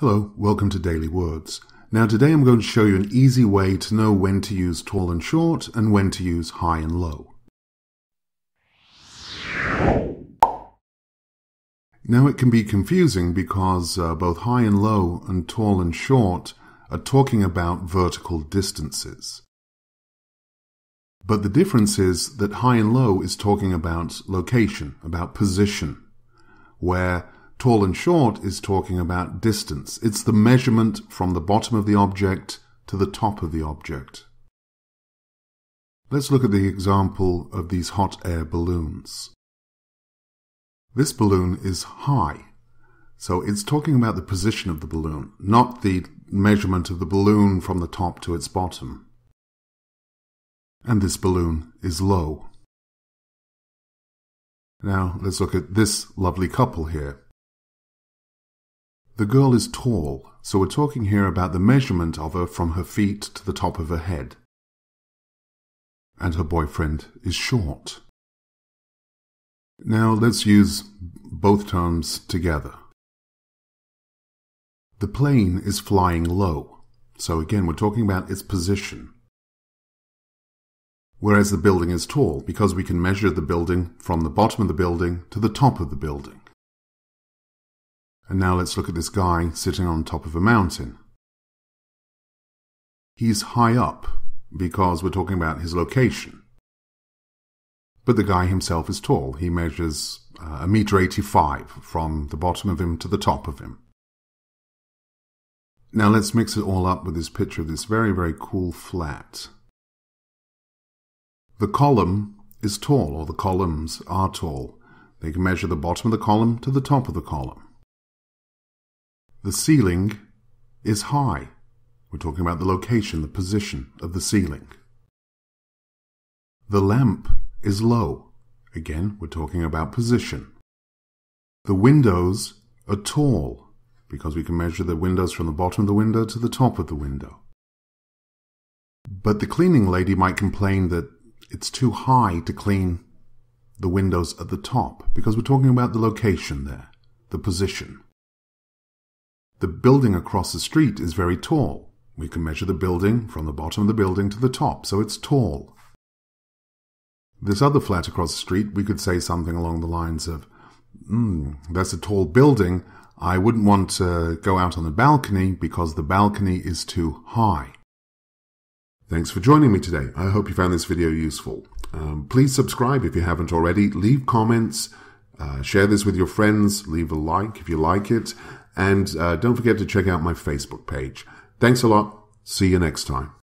Hello, welcome to Daily Words. Now today I'm going to show you an easy way to know when to use tall and short and when to use high and low. Now it can be confusing because uh, both high and low and tall and short are talking about vertical distances. But the difference is that high and low is talking about location, about position, where Tall and short is talking about distance. It's the measurement from the bottom of the object to the top of the object. Let's look at the example of these hot air balloons. This balloon is high, so it's talking about the position of the balloon, not the measurement of the balloon from the top to its bottom. And this balloon is low. Now let's look at this lovely couple here. The girl is tall, so we're talking here about the measurement of her from her feet to the top of her head. And her boyfriend is short. Now let's use both terms together. The plane is flying low, so again we're talking about its position. Whereas the building is tall, because we can measure the building from the bottom of the building to the top of the building. And now let's look at this guy sitting on top of a mountain. He's high up because we're talking about his location. But the guy himself is tall. He measures uh, a meter 85 from the bottom of him to the top of him. Now let's mix it all up with this picture of this very, very cool flat. The column is tall, or the columns are tall. They can measure the bottom of the column to the top of the column. The ceiling is high. We're talking about the location, the position of the ceiling. The lamp is low. Again, we're talking about position. The windows are tall because we can measure the windows from the bottom of the window to the top of the window. But the cleaning lady might complain that it's too high to clean the windows at the top because we're talking about the location there, the position. The building across the street is very tall. We can measure the building from the bottom of the building to the top, so it's tall. This other flat across the street, we could say something along the lines of, hmm, that's a tall building. I wouldn't want to go out on the balcony because the balcony is too high. Thanks for joining me today. I hope you found this video useful. Um, please subscribe if you haven't already. Leave comments. Uh, share this with your friends. Leave a like if you like it. And uh, don't forget to check out my Facebook page. Thanks a lot. See you next time.